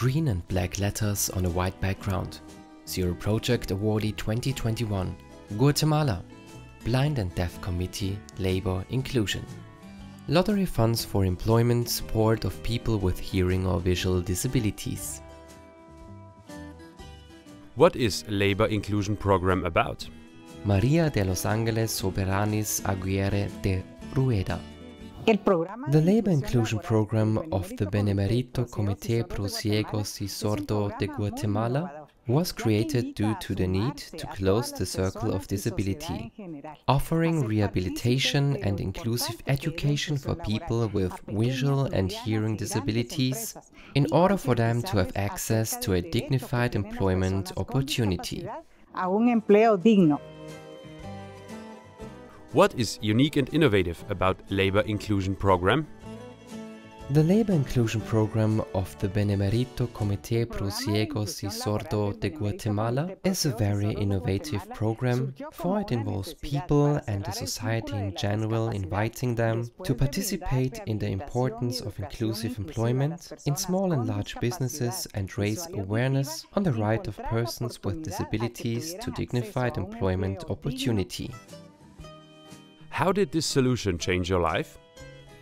Green and black letters on a white background. Zero Project Awardee 2021. Guatemala. Blind and Deaf Committee, Labor Inclusion. Lottery funds for employment support of people with hearing or visual disabilities. What is Labor Inclusion Program about? Maria de Los Angeles Soberanis Aguirre de Rueda. The Labor Inclusion Program of the Benemerito Comité Pro Ciegos y Sordo de Guatemala was created due to the need to close the circle of disability, offering rehabilitation and inclusive education for people with visual and hearing disabilities in order for them to have access to a dignified employment opportunity. What is unique and innovative about Labor Inclusion Program? The Labor Inclusion Program of the Benemerito Comité Pro Ciegos y Sordo de Guatemala is a very innovative program, for it involves people and the society in general inviting them to participate in the importance of inclusive employment in small and large businesses and raise awareness on the right of persons with disabilities to dignified employment opportunity. How did this solution change your life?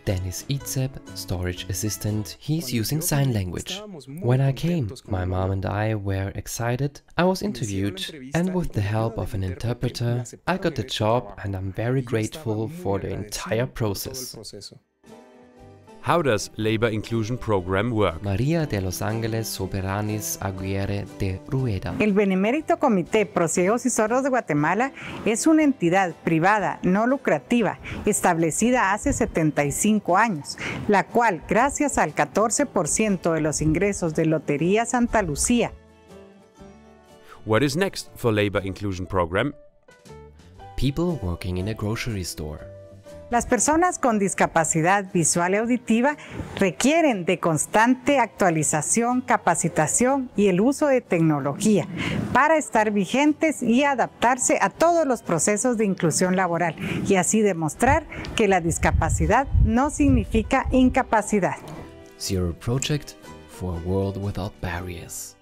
Dennis Itzeb, storage assistant, he's using sign language. When I came, my mom and I were excited. I was interviewed and with the help of an interpreter, I got the job and I'm very grateful for the entire process. How does Labor Inclusion Program work? Maria de Los Angeles Soberanis Aguirre de Rueda. El Benemérito Comité Pro Ciegos y Sordos de Guatemala es una entidad privada no lucrativa establecida hace 75 años, la cual, gracias al 14% de los ingresos de Lotería Santa Lucía, What is next for Labor Inclusion Program? People working in a grocery store. Las personas con discapacidad visual y auditiva requieren de constante actualización, capacitación y el uso de tecnología para estar vigentes y adaptarse a todos los procesos de inclusión laboral y así demostrar que la discapacidad no significa incapacidad. Zero Project for a world without barriers.